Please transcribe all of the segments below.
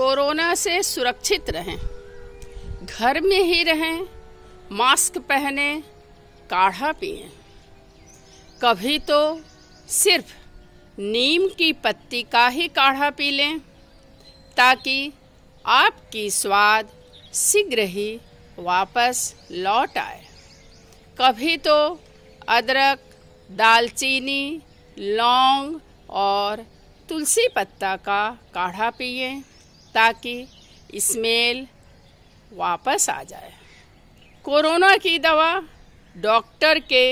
Corona से सुरक्षित रहें। घर में ही रहें, मास्क पहने, काढ़ा पिए। कभी तो सिर्फ़ नीम की पत्ती का ही काढ़ा पी लें, ताकि आपकी स्वाद शीघ्र ही वापस लौट आए। कभी तो अदरक, दालचीनी, लौंग और तुलसी पत्ता का काढ़ा पिए। ताकि स्मेल वापस आ जाए। कोरोना की दवा डॉक्टर के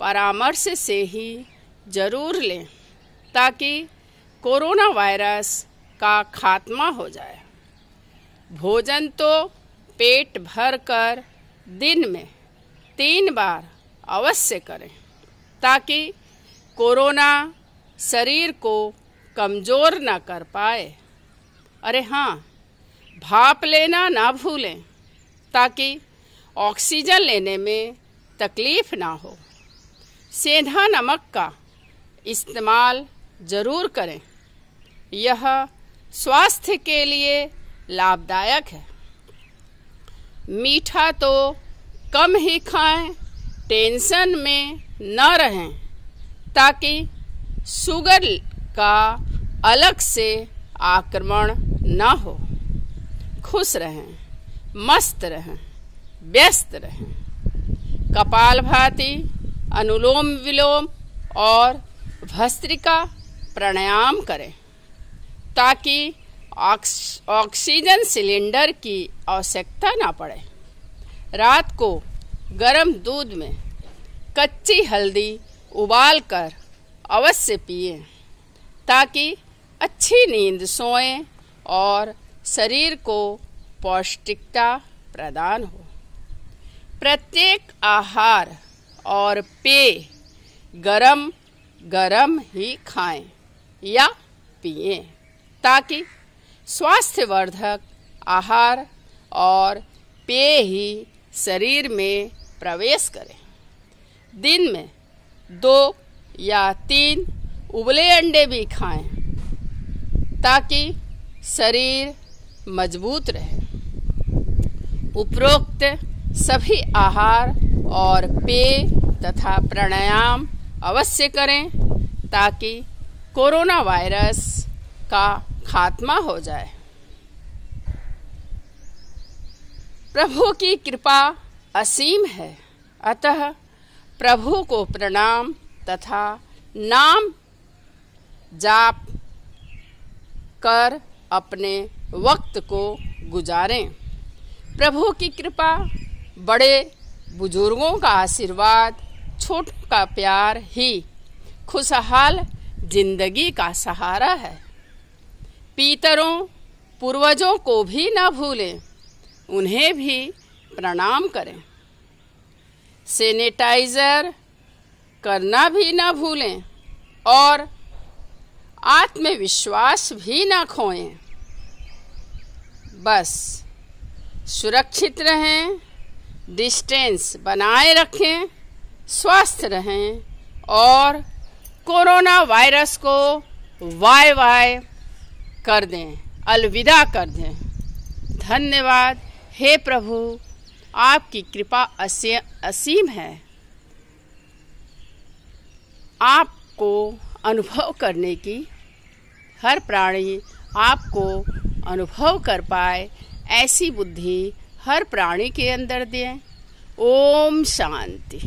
परामर्श से ही ज़रूर लें, ताकि कोरोना वायरस का खात्मा हो जाए। भोजन तो पेट भर कर दिन में तीन बार अवश्य करें, ताकि कोरोना शरीर को कमज़ोर न कर पाए। अरे हाँ भाप लेना ना भूलें, ताकि ऑक्सीजन लेने में तकलीफ़ ना हो। सेंधा नमक का इस्तेमाल ज़रूर करें। यह स्वास्थ्य के लिए लाभदायक है। मीठा तो कम ही खाएँ, टेंशन में न रहें, ताकि शुगर का अलग से आक्रमण न हो, खुश रहें, मस्त रहें, व्यस्त रहें। कपाल भाती, अनुलोम विलोम और भस्त्रिका प्राणायाम करें, ताकि ऑक्सीजन सिलेंडर की आवश्यकता ना पड़े। रात को गर्म दूध में कच्ची हल्दी उबालकर अवश्य पिए, ताकि अच्छी नींद सोएँ और शरीर को पौष्टिकता प्रदान हो। प्रत्येक आहार और पेय गरम गरम ही खाएँ या पिए ताकि स्वास्थ्यवर्धक आहार और पेय ही शरीर में प्रवेश करें। दिन में दो या तीन उबले अंडे भी खाएँ ताकि शरीर मज़बूत रहे। उपरोक्त सभी आहार और पेय तथा प्राणायाम अवश्य करें ताकि कोरोना वायरस का खात्मा हो जाए। प्रभु की कृपा असीम है। अतः प्रभु को प्रणाम तथा नाम जाप कर अपने वक्त को गुजारें। प्रभु की कृपा, बड़े बुज़ुर्गों का आशीर्वाद, छोटों का प्यार ही खुशहाल ज़िंदगी का सहारा है। पीतरों, पूर्वजों को भी न भूलें, उन्हें भी प्रणाम करें। सैनिटाइजर करना भी न भूलें और आत्मविश्वास भी ना खोएँ। बस सुरक्षित रहें, डिस्टेंस बनाए रखें, स्वस्थ रहें और कोरोना वायरस को वाय वाय कर दें, अलविदा कर दें। धन्यवाद। हे प्रभु, आपकी कृपा असीम है। आपको अनुभव करने की हर प्राणी आपको अनुभव कर पाए, ऐसी बुद्धि हर प्राणी के अंदर दें। ओम शांति।